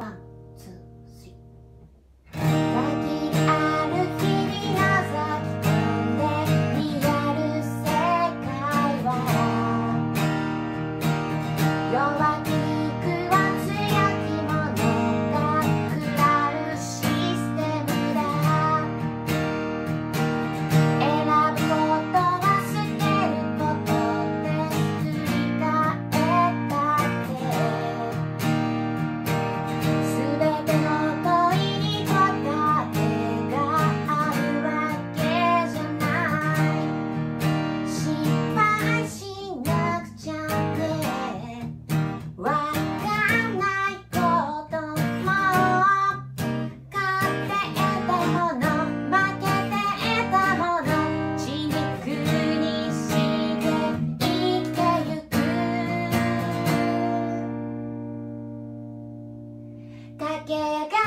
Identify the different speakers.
Speaker 1: 啊 que